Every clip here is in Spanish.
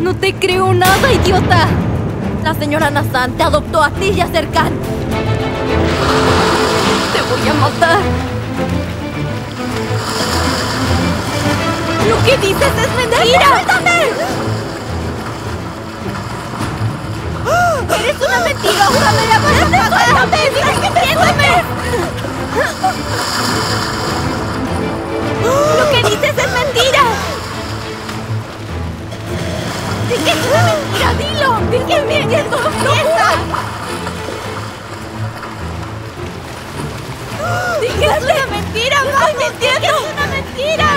No te creo nada, idiota. La señora Nazan te adoptó a ti y a Serkan. Te voy a matar. Lo que dices es mentira. ¡Suéltame! ¡Eres una mentirosa! ¡Me la vas a! ¡Suéltame! ¡Dices que miéntame! ¡Lo que dices es mentira! ¡Di que es una mentira! ¡Dilo! ¡Di que mientes! ¡Confiesa! ¡Di que es una mentira! ¡Estoy mintiendo! ¡Es una mentira!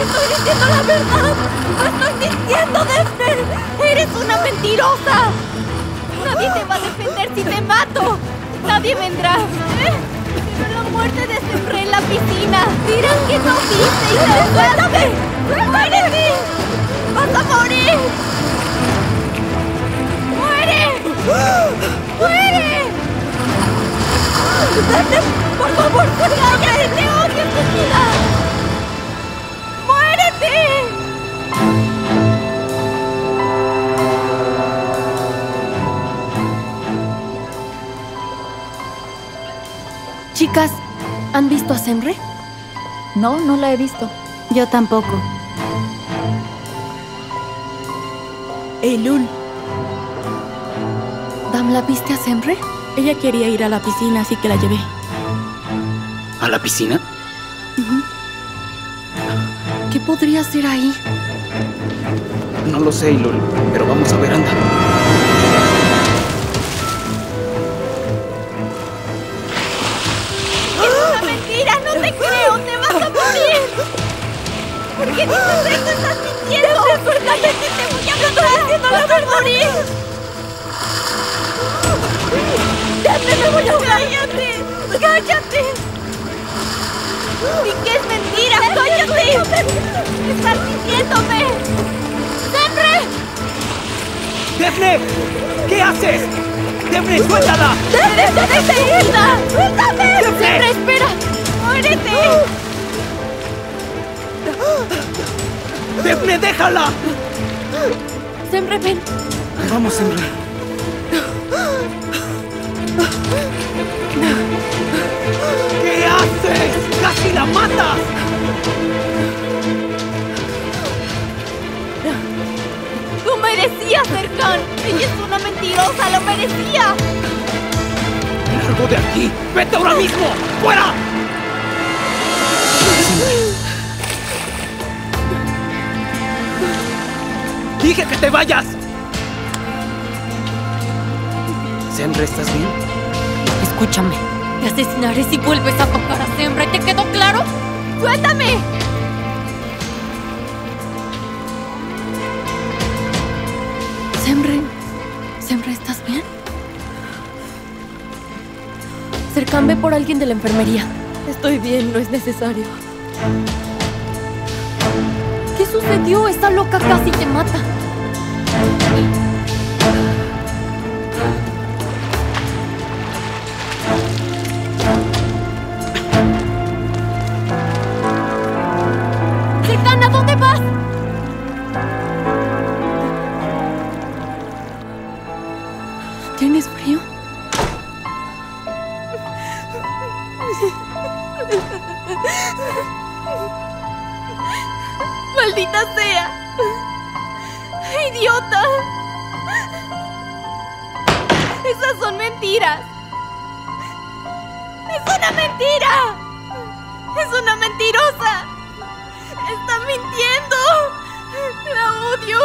¡Estoy diciendo la verdad! ¡Lo estoy diciendo, Defner! ¡Eres una mentirosa! Nadie te va a defender si te mato. Nadie vendrá. Pero la muerte de Sembre en la piscina. Dirán que no viste y te suéltame. ¡Muérete! ¡Vas a morir! ¡Muere! ¡Muere! ¡Por favor, cállate! ¡Te odio, estúpida! ¡Muérete! Chicas, ¿han visto a Semre? No, no la he visto. Yo tampoco. Eilul, ¿Dam la viste a Semre? ella quería ir a la piscina, así que la llevé. ¿A la piscina? ¿Qué podría hacer ahí? No lo sé, Ilul, pero vamos a ver, anda. ¡Es una mentira! ¡No te creo! ¡Te vas a morir! ¿Por qué dices esto? ¡Te vas a morir! ¡Date! ¡Me voy a ¡Cállate! ¡Cállate! ¡Di que es mentira! ¡Cállate! ¡Estás mintiéndome! ¡Sempre! ¡Defne! ¿Qué haces? ¡Defne, suéltala! ¡Déjame seguirla! ¡Suéltame! ¡Defne! ¡Sempre, espera! ¡Muérete! ¡Defne, déjala! Semre, ven. Vamos, Emre. ¿Qué haces? ¡Casi la matas! ¡Lo merecía, Serkan! ¡Ella es una mentirosa! ¡Lo merecía! ¡Largo de aquí! ¡Vete ahora mismo! ¡Fuera! ¡Dije que te vayas! Semre, ¿estás bien? Escúchame. Te asesinaré si vuelves a tocar a Sembra. ¿Te quedó claro? ¡Suéltame! Semre. Semre, ¿estás bien? Cercan, ve por alguien de la enfermería. Estoy bien, no es necesario. ¿Qué sucedió? Esta loca casi te mata. ¡Serkan, ¿a dónde vas? ¿Tienes frío? ¡Maldita sea! ¡Idiota! ¡Esas son mentiras! ¡Es una mentira! ¡Es una mentirosa! ¡Está mintiendo! ¡La odio!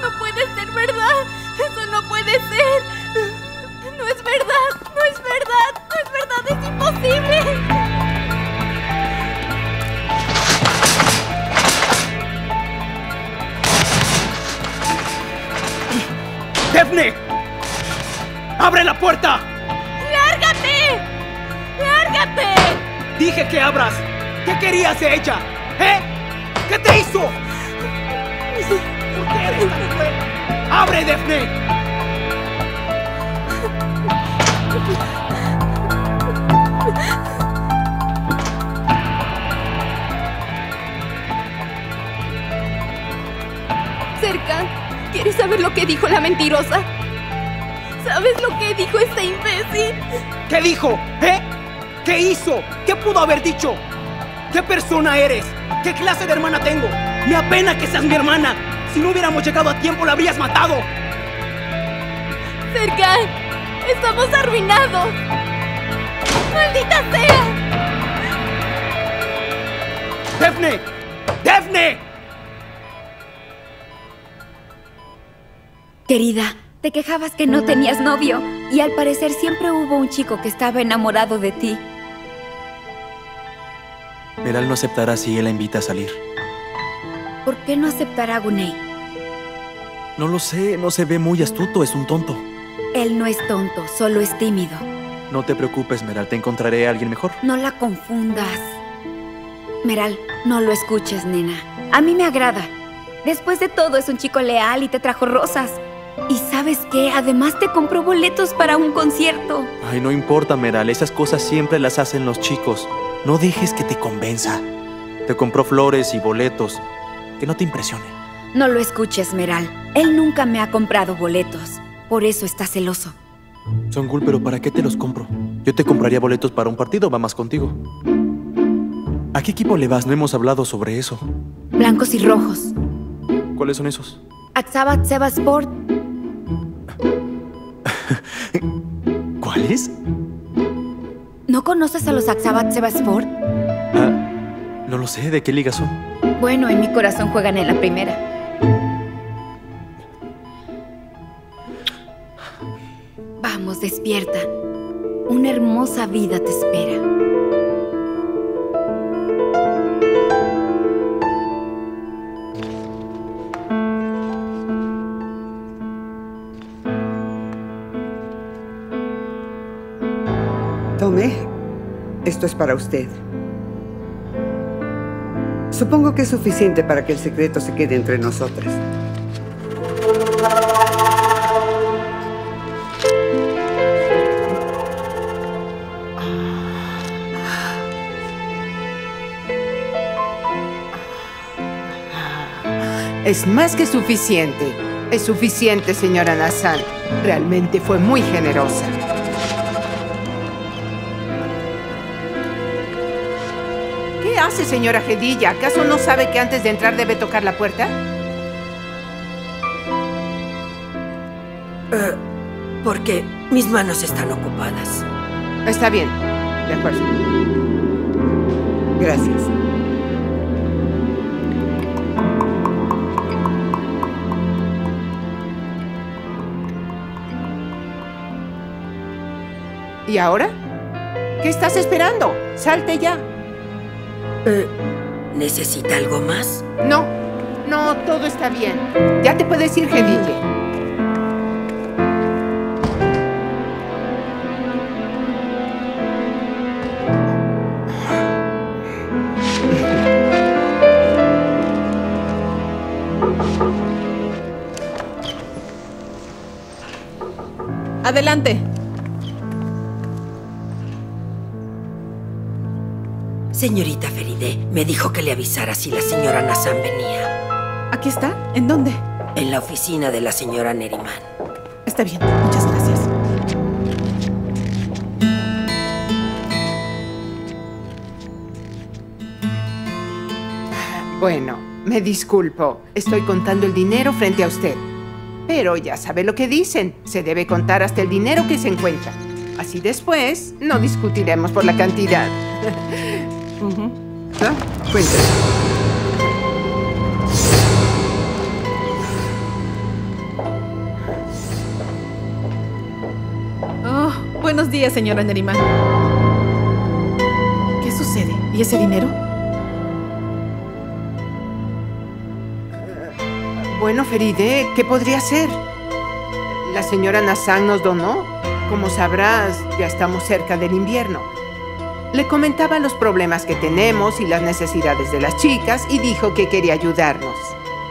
¡No puede ser verdad! ¡Eso no puede ser! ¡No es verdad! ¡No es verdad! ¡No es verdad! ¡Es imposible! ¡Defne! ¡Abre la puerta! ¡Lárgate! ¡Lárgate! Dije que abras. ¿Qué querías de ella? ¿Eh? ¿Qué te hizo? ¿Por qué eres tan cruel? ¡Abre, Serkan, ¿quieres que dijo la mentirosa? ¿Sabes lo que dijo esta imbécil? ¿Qué dijo? ¿Eh? ¿Qué hizo? ¿Qué pudo haber dicho? ¿Qué persona eres? ¿Qué clase de hermana tengo? Me apena que seas mi hermana. Si no hubiéramos llegado a tiempo, la habrías matado. Serkan, estamos arruinados. ¡Maldita sea! ¡Defne! ¡Defne! Querida, te quejabas que no tenías novio y al parecer siempre hubo un chico que estaba enamorado de ti. Meral no aceptará si él la invita a salir. ¿Por qué no aceptará a Gunei? No lo sé, no se ve muy astuto, es un tonto. Él no es tonto, solo es tímido. No te preocupes, Meral, te encontraré a alguien mejor. No la confundas. Meral, no lo escuches, nena. A mí me agrada. Después de todo, es un chico leal y te trajo rosas. Y sabes qué, además te compró boletos para un concierto. Ay, no importa, Meral, esas cosas siempre las hacen los chicos. No dejes que te convenza. Te compró flores y boletos. Que no te impresione. No lo escuches, Meral. Él nunca me ha comprado boletos. Por eso está celoso. Songul, pero ¿para qué te los compro? Yo te compraría boletos para un partido, va más contigo. ¿A qué equipo le vas? No hemos hablado sobre eso. Blancos y rojos. ¿Cuáles son esos? Aksabat Seba Sport. ¿Cuáles? ¿No conoces a los Aksabat Seba Sport? Ah, no lo sé, ¿de qué liga son? Bueno, en mi corazón juegan en la primera. Vamos, despierta. Una hermosa vida te espera. Es para usted. Supongo que es suficiente para que el secreto se quede entre nosotras. Es más que suficiente. Es suficiente, señora Nassan. Realmente fue muy generosa. Hace, señora Gedilla? ¿Acaso no sabe que antes de entrar debe tocar la puerta? Porque mis manos están ocupadas. Está bien. De acuerdo. Gracias. ¿Y ahora? ¿Qué estás esperando? Salte ya. Eh, ¿Necesita algo más? No, no, todo está bien. Ya te puedes ir, Gedille. Adelante. Señorita me dijo que le avisara si la señora Nassan venía. ¿Aquí está? ¿En dónde? En la oficina de la señora Neriman. Está bien, muchas gracias. Bueno, me disculpo. Estoy contando el dinero frente a usted. Pero ya sabe lo que dicen. Se debe contar hasta el dinero que se encuentra. Así después no discutiremos por la cantidad. Cuéntame. Oh, buenos días, señora Neriman. ¿Qué sucede? ¿Y ese dinero? Bueno, Feride, ¿qué podría ser? La señora Nassan nos donó. Como sabrás, ya estamos cerca del invierno. Le comentaba los problemas que tenemos y las necesidades de las chicas y dijo que quería ayudarnos.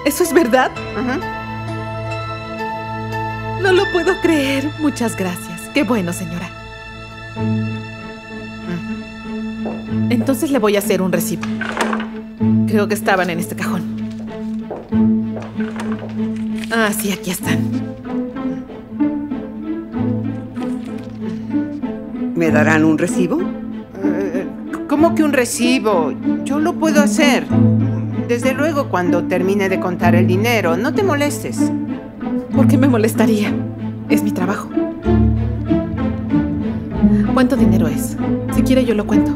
¿Eso es verdad? No lo puedo creer. Muchas gracias. Qué bueno, señora. Entonces le voy a hacer un recibo. Creo que estaban en este cajón. Ah, sí, aquí están. ¿Me darán un recibo? ¿Cómo que un recibo? Yo lo puedo hacer. Desde luego cuando termine de contar el dinero. No te molestes. ¿Por qué me molestaría? Es mi trabajo. ¿Cuánto dinero es? Si quiere yo lo cuento.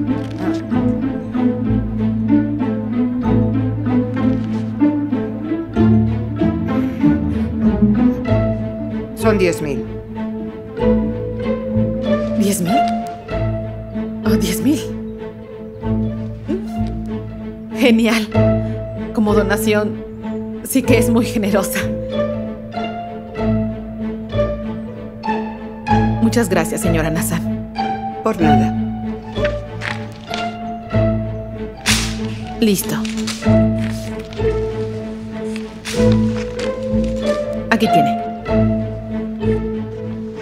Son diez mil. ¿Diez mil? Oh, diez mil. Genial. Como donación, sí que es muy generosa. Muchas gracias, señora Nazan. Por nada. Listo. Aquí tiene.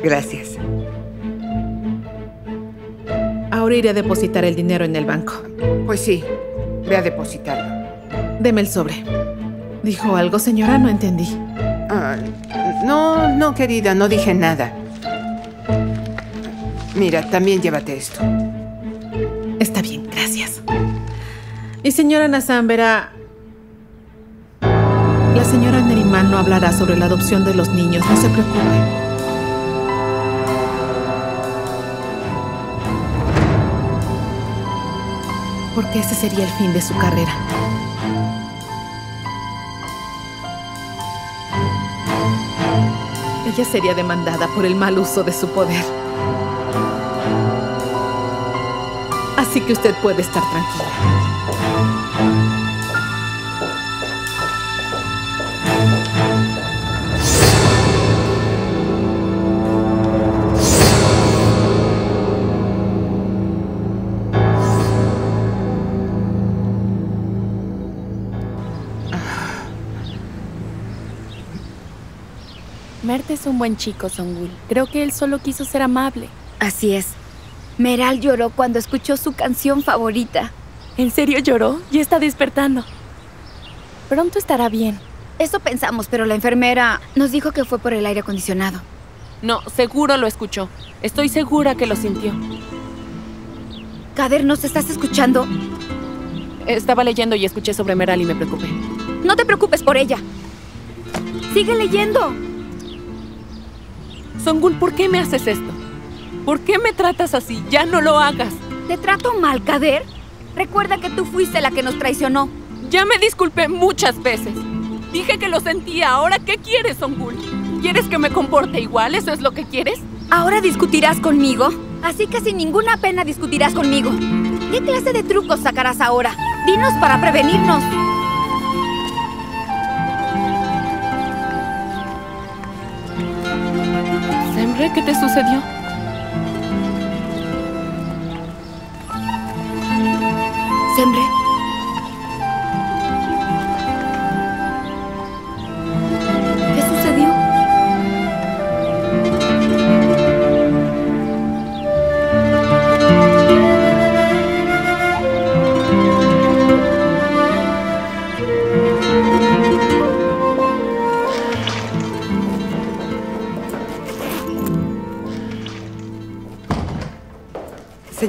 Gracias. Ahora iré a depositar el dinero en el banco. Pues sí, ve a depositarlo. Deme el sobre. ¿Dijo algo, señora? No entendí. Ah, no, no, querida, no dije nada. Mira, también llévate esto. Está bien, gracias. Y señora Nazan verá... La señora Neriman no hablará sobre la adopción de los niños, no se preocupe. Porque ese sería el fin de su carrera. Ella sería demandada por el mal uso de su poder. Así que usted puede estar tranquila. Es un buen chico, Songul. Creo que él solo quiso ser amable. Así es. Meral lloró cuando escuchó su canción favorita. ¿En serio lloró? Ya está despertando. Pronto estará bien. Eso pensamos, pero la enfermera nos dijo que fue por el aire acondicionado. No, seguro lo escuchó. Estoy segura que lo sintió. Kader, ¿nos estás escuchando? Estaba leyendo y escuché sobre Meral y me preocupé. No te preocupes por ella. Sigue leyendo. Songul, ¿por qué me haces esto? ¿Por qué me tratas así? Ya no lo hagas. ¿Te trato mal, Kader? Recuerda que tú fuiste la que nos traicionó. Ya me disculpé muchas veces. Dije que lo sentía. ¿Ahora qué quieres, Songul? ¿Quieres que me comporte igual? ¿Eso es lo que quieres? ¿Ahora discutirás conmigo? Así que sin ninguna pena discutirás conmigo. ¿Qué clase de trucos sacarás ahora? Dinos para prevenirnos. ¿Qué te sucedió? Sembre.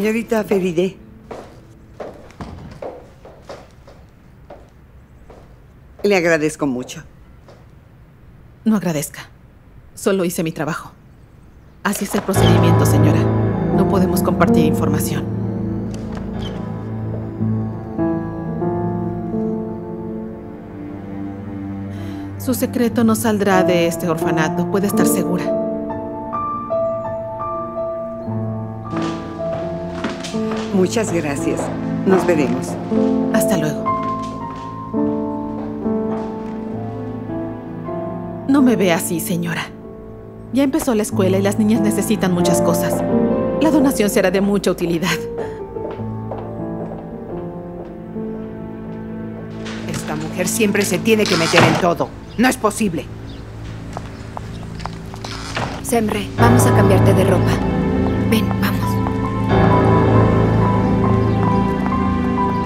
Señorita Feride. Le agradezco mucho. No agradezca. Solo hice mi trabajo. Así es el procedimiento, señora. No podemos compartir información. Su secreto no saldrá de este orfanato, puede estar segura. Muchas gracias. Nos veremos. Hasta luego. No me ve así, señora. Ya empezó la escuela y las niñas necesitan muchas cosas. La donación será de mucha utilidad. Esta mujer siempre se tiene que meter en todo. No es posible. Sembre, vamos a cambiarte de ropa.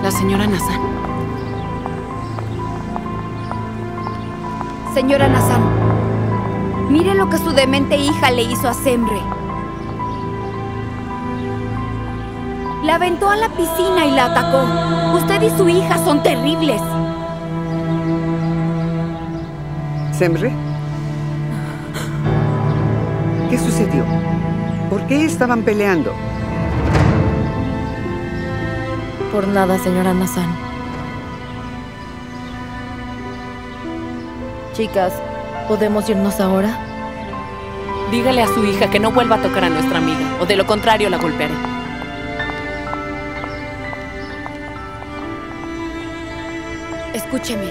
La señora Nazan. Señora Nazan, Mire lo que su demente hija le hizo a Semre. La aventó a la piscina y la atacó. Usted y su hija son terribles. ¿Semre? ¿Qué sucedió? ¿Por qué estaban peleando? Por nada, señora Nazan. Chicas, ¿podemos irnos ahora? Dígale a su hija que no vuelva a tocar a nuestra amiga, o de lo contrario la golpearé. Escúcheme,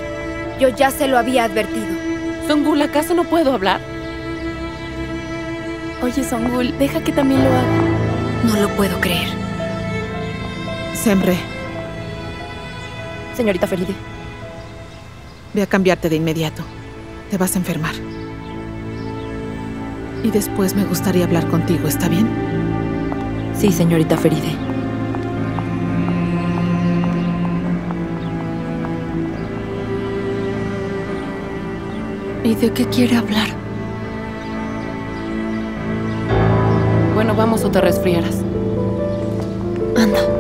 yo ya se lo había advertido. Songul, ¿acaso no puedo hablar? Oye, Songul, deja que también lo haga. No lo puedo creer. Sembre, Señorita Feride. ve a cambiarte de inmediato. Te vas a enfermar. Y después me gustaría hablar contigo, ¿está bien? Sí, señorita Feride. ¿Y de qué quiere hablar? Bueno, vamos o te resfriarás. Anda.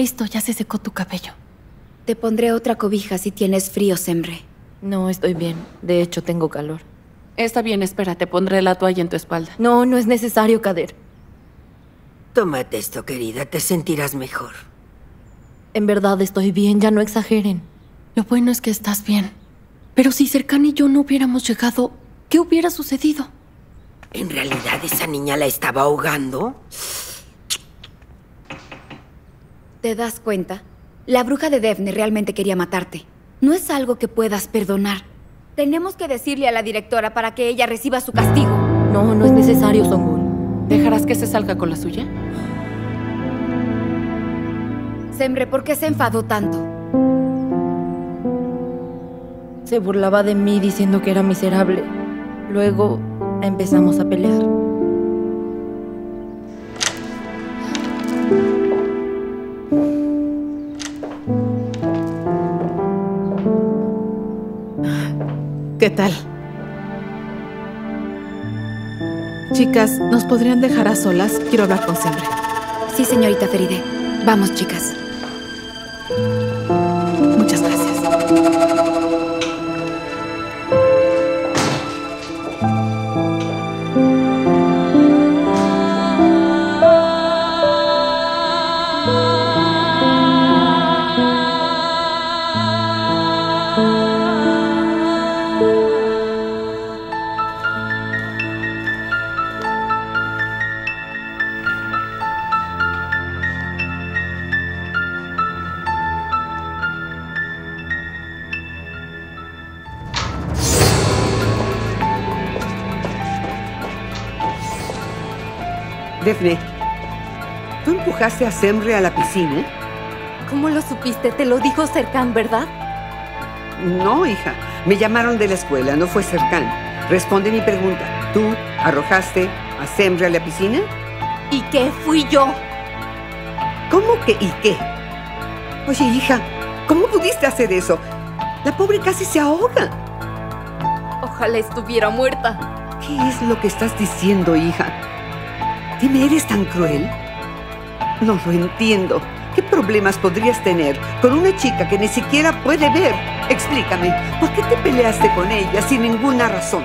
Listo, ya se secó tu cabello. Te pondré otra cobija si tienes frío, Sembre. No, estoy bien. De hecho, tengo calor. Está bien, espera, te pondré la toalla en tu espalda. No, no es necesario, Kader. Tómate esto, querida, te sentirás mejor. En verdad estoy bien, ya no exageren. Lo bueno es que estás bien. Pero si Cercán y yo no hubiéramos llegado, ¿qué hubiera sucedido? ¿En realidad esa niña la estaba ahogando? ¿Te das cuenta? La bruja de Daphne realmente quería matarte. No es algo que puedas perdonar. Tenemos que decirle a la directora para que ella reciba su castigo. No, no es necesario, Songul. ¿Dejarás que se salga con la suya? Sembre, ¿por qué se enfadó tanto? Se burlaba de mí diciendo que era miserable. Luego empezamos a pelear. ¿Qué tal? Chicas, ¿nos podrían dejar a solas? Quiero hablar con Sembre. Sí, señorita Feride. Vamos, chicas. Empujaste a Semre a la piscina? ¿Cómo lo supiste? Te lo dijo Cercán, ¿verdad? No, hija. Me llamaron de la escuela, no fue cercano. Responde mi pregunta. ¿Tú arrojaste a Semre a la piscina? ¿Y qué fui yo? ¿Cómo que y qué? Oye, hija, ¿cómo pudiste hacer eso? La pobre casi se ahoga. Ojalá estuviera muerta. ¿Qué es lo que estás diciendo, hija? Dime, ¿eres tan cruel? No lo entiendo. ¿Qué problemas podrías tener con una chica que ni siquiera puede ver? Explícame, ¿por qué te peleaste con ella sin ninguna razón?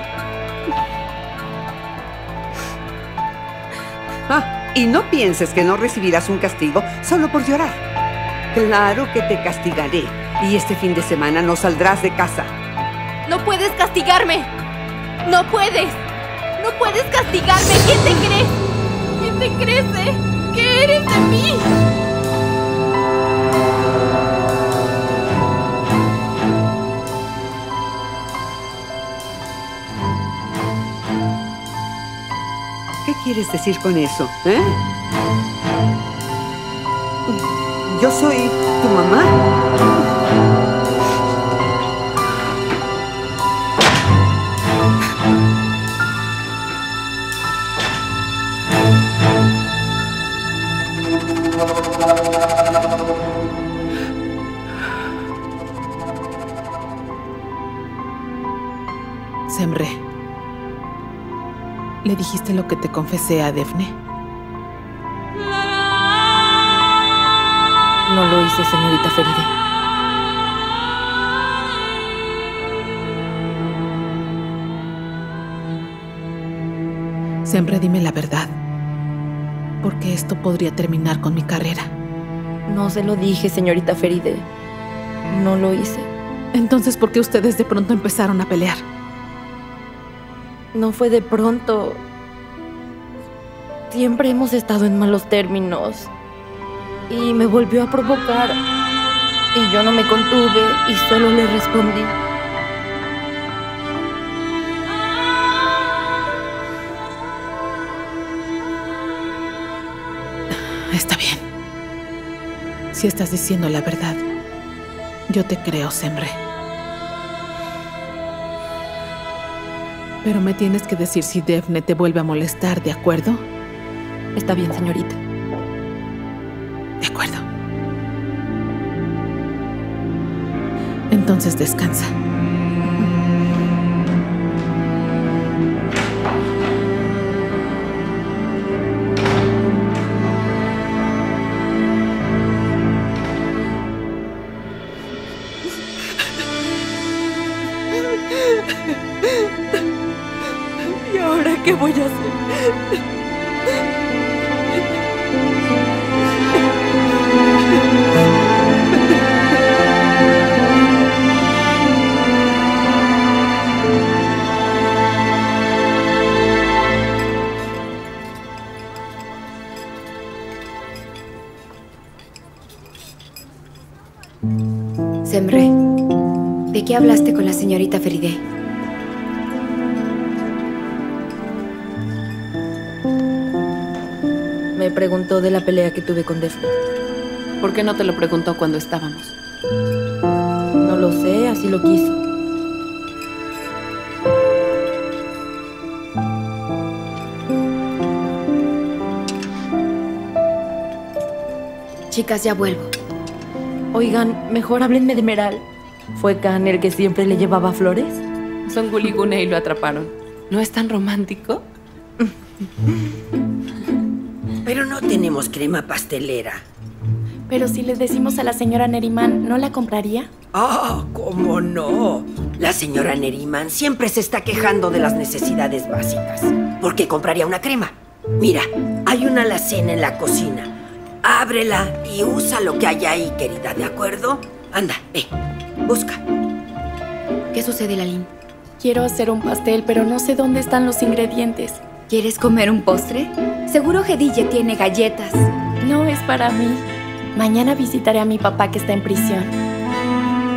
Ah, y no pienses que no recibirás un castigo solo por llorar. Claro que te castigaré. Y este fin de semana no saldrás de casa. No puedes castigarme. No puedes. No puedes castigarme. ¿Quién te crees? ¿Quién te crees? eh? ¿Qué eres de mí? ¿Qué quieres decir con eso? ¿Eh? Yo soy tu mamá. Dijiste lo que te confesé a Defne? No lo hice, señorita Feride. Siempre dime la verdad. Porque esto podría terminar con mi carrera. No se lo dije, señorita Feride. No lo hice. Entonces, ¿por qué ustedes de pronto empezaron a pelear? No fue de pronto. Siempre hemos estado en malos términos. Y me volvió a provocar. Y yo no me contuve y solo le respondí. Está bien. Si estás diciendo la verdad, yo te creo, Sembre. Pero me tienes que decir si Defne te vuelve a molestar, ¿de acuerdo? Está bien, señorita. De acuerdo. Entonces descansa. ¿De qué hablaste con la señorita Feride? Me preguntó de la pelea que tuve con Defne. ¿Por qué no te lo preguntó cuando estábamos? No lo sé, así lo quiso. Chicas, ya vuelvo. Oigan, mejor háblenme de Meral. ¿Fue Khan el que siempre le llevaba flores? Son Guligune y lo atraparon. ¿No es tan romántico? Pero no tenemos crema pastelera. Pero si le decimos a la señora Neriman, ¿no la compraría? Ah, ¿cómo no? La señora Neriman siempre se está quejando de las necesidades básicas. ¿Por qué compraría una crema? Mira, hay una alacena en la cocina. Ábrela y usa lo que hay ahí, querida, ¿de acuerdo? Anda, ve, busca. ¿Qué sucede, Lalín? Quiero hacer un pastel, pero no sé dónde están los ingredientes. ¿Quieres comer un postre? Seguro Gedille tiene galletas. No es para mí. Mañana visitaré a mi papá que está en prisión.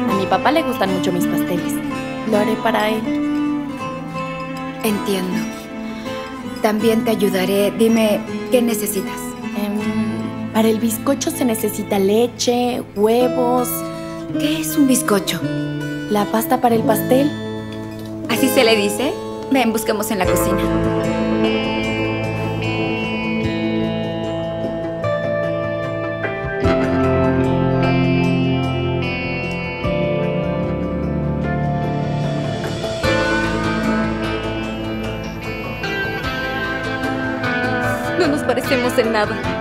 A mi papá le gustan mucho mis pasteles. Lo haré para él. Entiendo. También te ayudaré. Dime, ¿qué necesitas? Para el bizcocho se necesita leche, huevos. ¿Qué es un bizcocho? La pasta para el pastel. ¿Así se le dice? Ven, busquemos en la cocina. No nos parecemos en nada.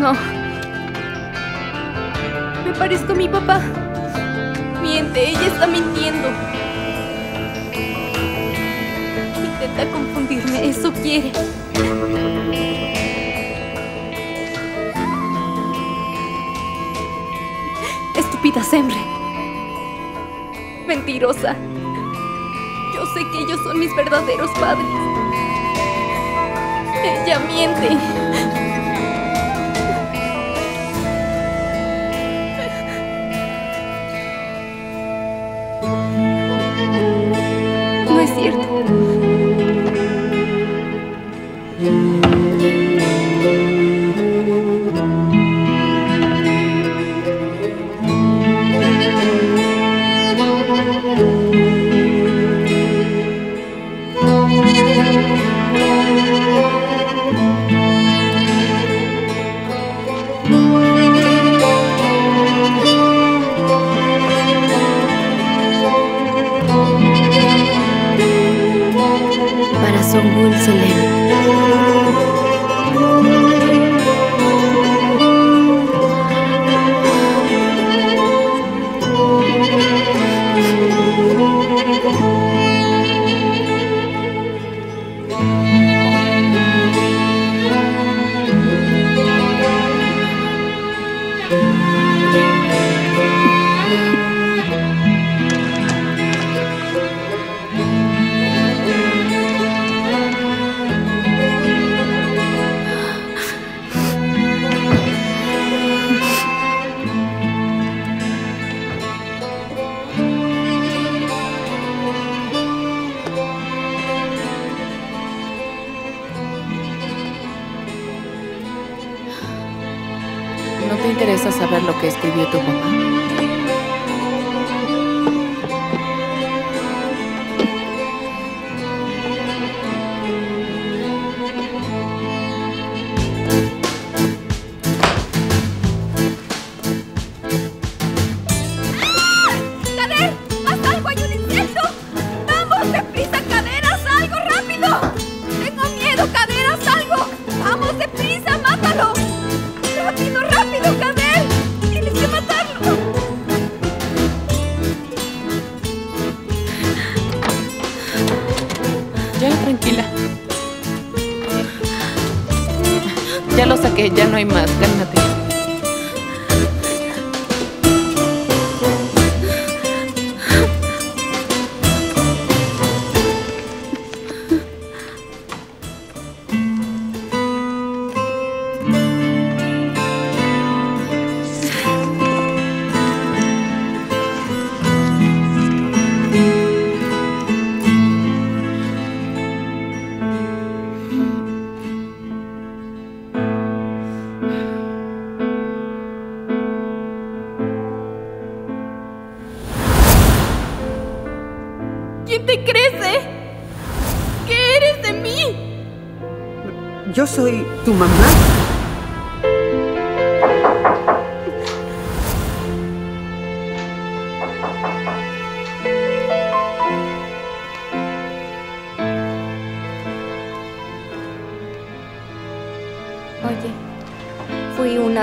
No. Me parezco a mi papá. Miente, ella está mintiendo. Intenta confundirme, eso quiere. Estúpida Sembre. Mentirosa. Yo sé que ellos son mis verdaderos padres. Ella miente.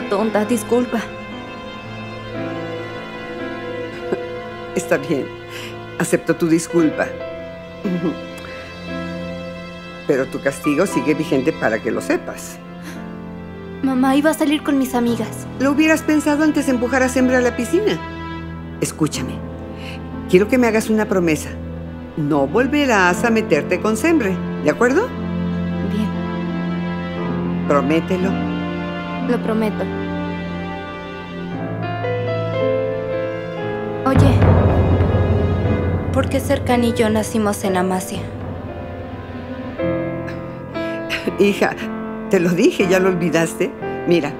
Tonta, disculpa. Está bien. Acepto tu disculpa. Pero tu castigo sigue vigente para que lo sepas. Mamá iba a salir con mis amigas. Lo hubieras pensado antes de empujar a Sembra a la piscina. Escúchame. Quiero que me hagas una promesa. No volverás a meterte con Sembre, ¿de acuerdo? Bien, Promételo. Lo prometo. Oye, ¿por qué Cercan y yo nacimos en Amasia? Hija, te lo dije, ¿ya lo olvidaste? Mira,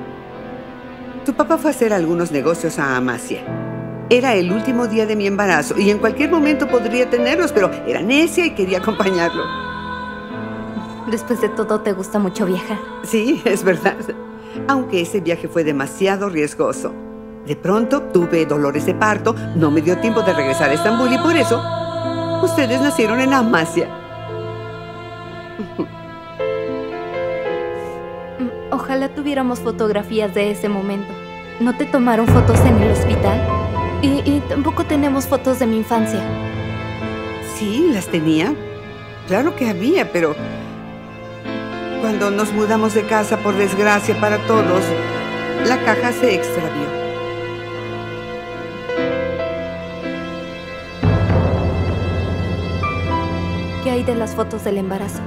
tu papá fue a hacer algunos negocios a Amasia. Era el último día de mi embarazo y en cualquier momento podría tenerlos, pero era necia y quería acompañarlo. Después de todo, te gusta mucho viajar. Sí, es verdad. Aunque ese viaje fue demasiado riesgoso. De pronto tuve dolores de parto, no me dio tiempo de regresar a Estambul y por eso ustedes nacieron en Amasia. Ojalá tuviéramos fotografías de ese momento. ¿No te tomaron fotos en el hospital? Y, y tampoco tenemos fotos de mi infancia. Sí, las tenía. Claro que había, pero cuando nos mudamos de casa, por desgracia para todos, la caja se extravió. ¿Qué hay de las fotos del embarazo?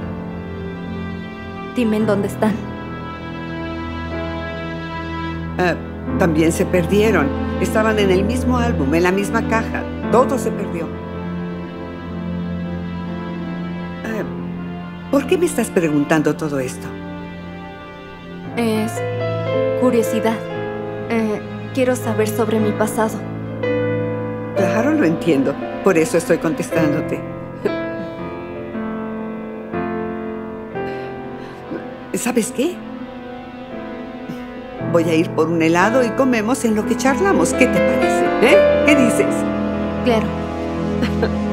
Dime en dónde están. Ah, también se perdieron. Estaban en el mismo álbum, en la misma caja. Todo se perdió. ¿Por qué me estás preguntando todo esto? Es curiosidad. Eh, quiero saber sobre mi pasado. Claro, lo entiendo. Por eso estoy contestándote. ¿Sabes qué? Voy a ir por un helado y comemos en lo que charlamos. ¿Qué te parece? ¿Eh? ¿Qué dices? Claro.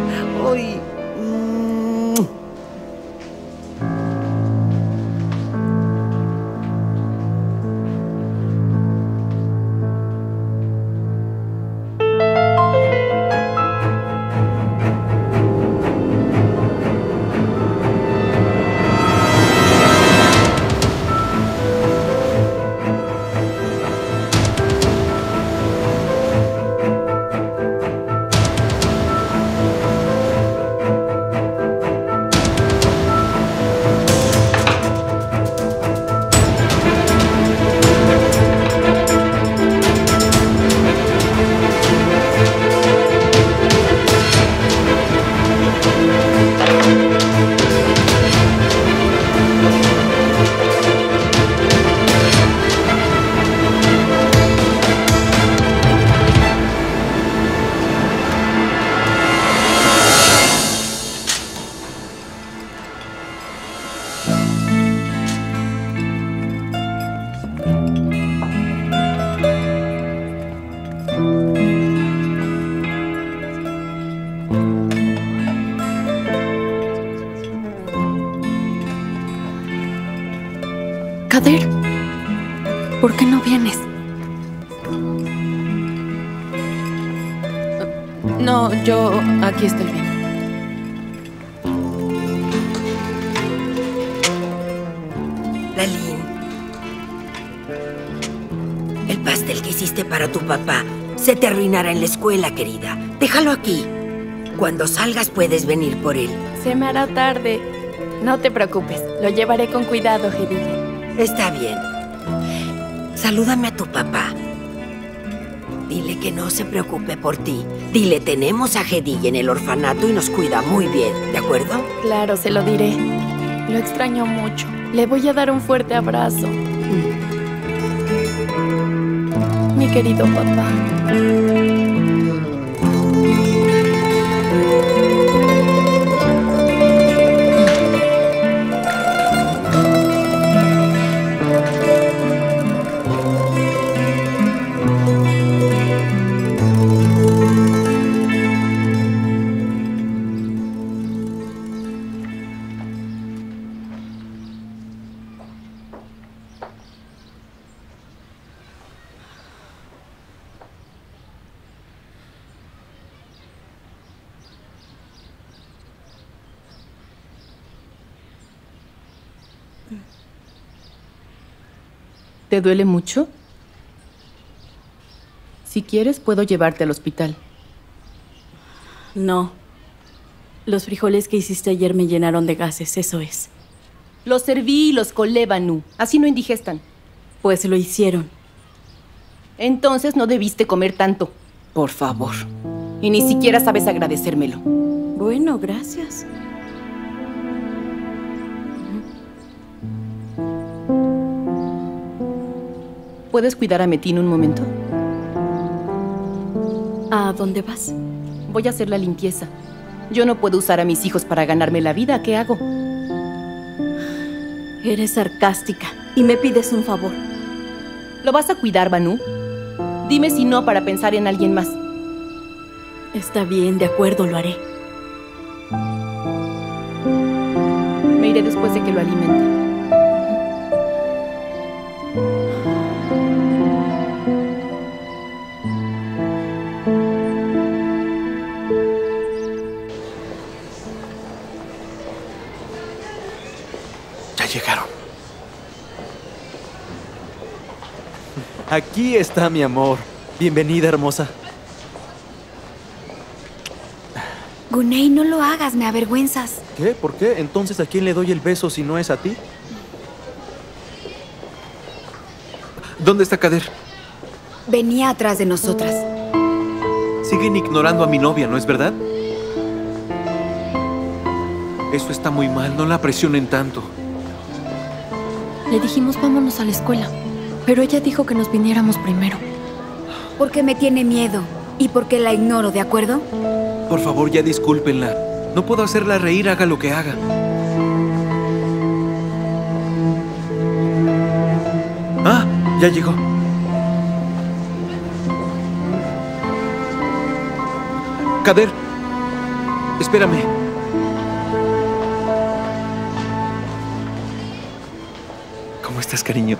Se te arruinará en la escuela, querida. Déjalo aquí. Cuando salgas puedes venir por él. Se me hará tarde. No te preocupes, lo llevaré con cuidado, Gedille. Está bien. Salúdame a tu papá. Dile que no se preocupe por ti. Dile, tenemos a Gedille en el orfanato y nos cuida muy bien, ¿de acuerdo? Claro, se lo diré. Lo extraño mucho. Le voy a dar un fuerte abrazo. Querido papá. ¿Te duele mucho? Si quieres, puedo llevarte al hospital. No. Los frijoles que hiciste ayer me llenaron de gases, eso es. Los serví y los colé, Banu. Así no indigestan. Pues lo hicieron. Entonces no debiste comer tanto. Por favor. Y ni siquiera sabes agradecérmelo. Bueno, gracias. ¿Puedes cuidar a Metín un momento? ¿A dónde vas? Voy a hacer la limpieza. Yo no puedo usar a mis hijos para ganarme la vida. ¿Qué hago? Eres sarcástica y me pides un favor. ¿Lo vas a cuidar, Banu? Dime si no para pensar en alguien más. Está bien, de acuerdo, lo haré. Me iré después de que lo alimente. Aquí está mi amor. Bienvenida, hermosa. Gunei, no lo hagas, me avergüenzas. ¿Qué? ¿Por qué? Entonces, ¿a quién le doy el beso si no es a ti? ¿Dónde está Kader? Venía atrás de nosotras. Siguen ignorando a mi novia, ¿no es verdad? Eso está muy mal, no la presionen tanto. Le dijimos vámonos a la escuela, pero ella dijo que nos viniéramos primero. Porque me tiene miedo y porque la ignoro, ¿de acuerdo? Por favor, ya discúlpenla. No puedo hacerla reír, haga lo que haga. Ah, ya llegó. Kader, espérame. ¿Cómo estás, cariño?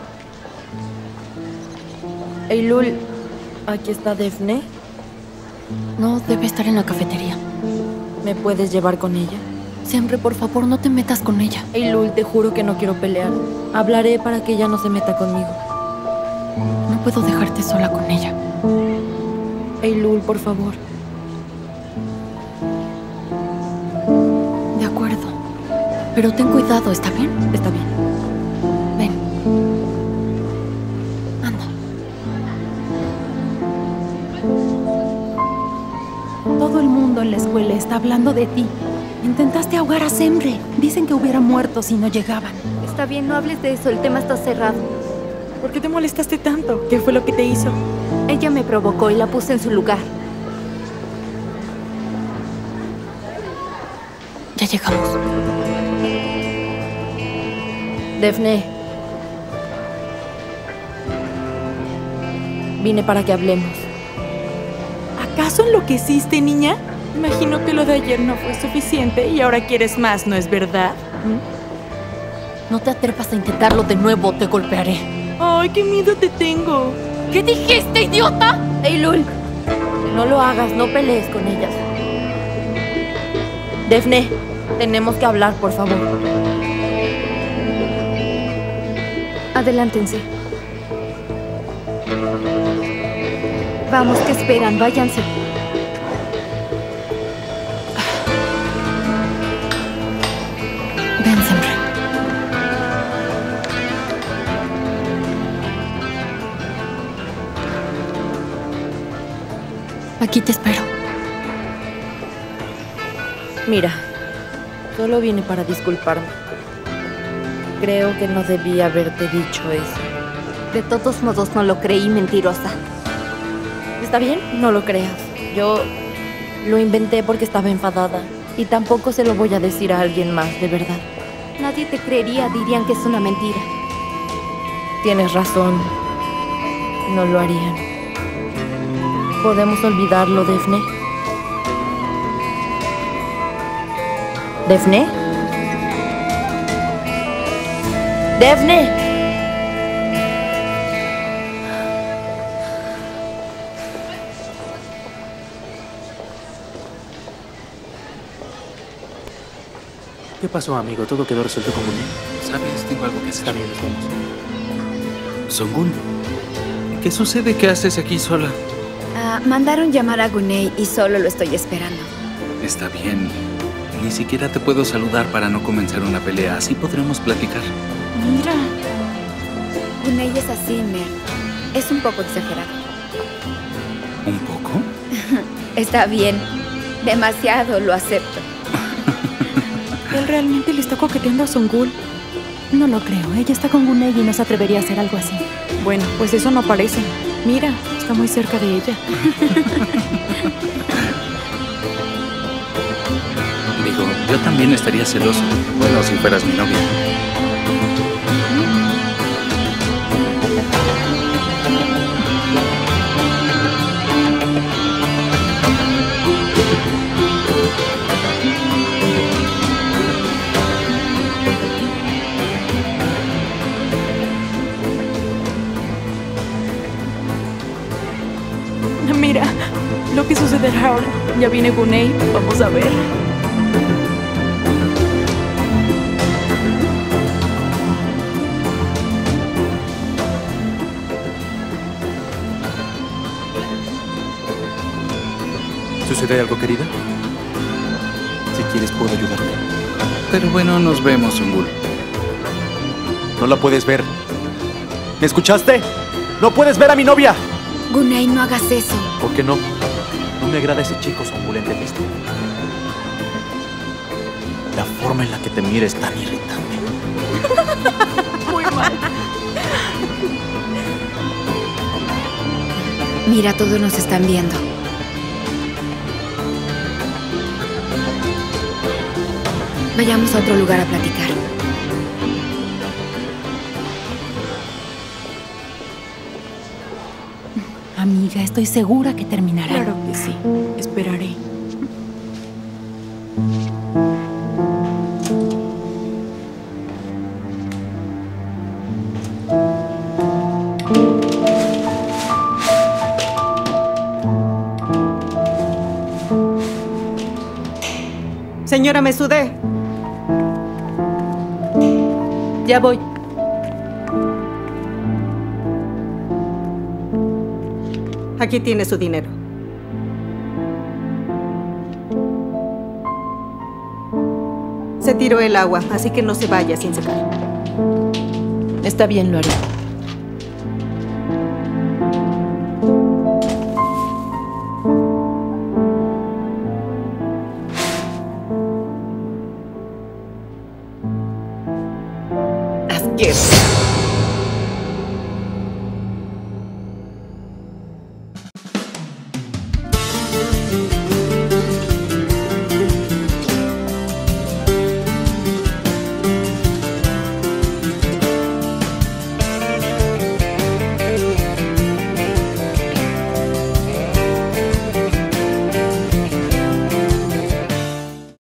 Eilul, aquí está Defne. No, debe estar en la cafetería. ¿Me puedes llevar con ella? Siempre, por favor, no te metas con ella. Eilul, te juro que no quiero pelear. Hablaré para que ella no se meta conmigo. No puedo dejarte sola con ella. Eilul, por favor. De acuerdo. Pero ten cuidado, ¿está bien? Está bien. Hablando de ti. Intentaste ahogar a Sembre. Dicen que hubiera muerto si no llegaban. Está bien, no hables de eso, el tema está cerrado. ¿Por qué te molestaste tanto? ¿Qué fue lo que te hizo? Ella me provocó y la puse en su lugar. Ya llegamos. Defne. Vine para que hablemos. ¿Acaso enloqueciste, niña? Imagino que lo de ayer no fue suficiente y ahora quieres más, ¿no es verdad? No te atrevas a intentarlo de nuevo, te golpearé. Ay, qué miedo te tengo. ¿Qué dijiste, idiota? Eylul, No lo hagas, no pelees con ellas. Defne, tenemos que hablar, por favor. adelántense. Vamos, que esperan? Váyanse. Aquí te espero. Mira, solo vine para disculparme. Creo que no debía haberte dicho eso. De todos modos no lo creí, mentirosa. ¿Está bien? No lo creas. Yo lo inventé porque estaba enfadada. Y tampoco se lo voy a decir a alguien más, de verdad. Nadie te creería, dirían que es una mentira. Tienes razón. No lo harían. ¿Podemos olvidarlo, Defne? ¿Defne? ¡Defne! ¿Qué pasó, amigo? ¿Todo quedó resuelto como bien? ¿Sabes? Tengo algo que hacer. Está bien, nos vamos. Songun, ¿qué sucede? ¿Qué haces aquí sola? Ah, mandaron llamar a Gunei y solo lo estoy esperando. Está bien. Ni siquiera te puedo saludar para no comenzar una pelea. Así podremos platicar. Mira. Gunei es así, Mer. Es un poco exagerado. ¿Un poco? Está bien. Demasiado, lo acepto. Él realmente le está coqueteando a Songul. No lo creo. Ella está con Gunei y no se atrevería a hacer algo así. Bueno, pues eso no parece. Mira, está muy cerca de ella. Digo, yo también estaría celoso. Bueno, si fueras mi novia. Ya viene Gunei. Vamos a ver. ¿Sucede algo, querida? Si quieres, puedo ayudarte. Pero bueno, nos vemos, Songul. No la puedes ver. ¿Me escuchaste? ¡No puedes ver a mi novia! Gunei, no hagas eso. ¿Por qué no? Me agrada ese chico suculento este. La forma en la que te mira es tan irritante. Muy mal. Mira, todos nos están viendo. Vayamos a otro lugar a platicar. Amiga, estoy segura que terminará. Claro que sí. Esperaré. Señora Mesudé. Ya voy. Aquí tiene su dinero. Se tiró el agua, así que no se vaya sin secar. Está bien, lo haré.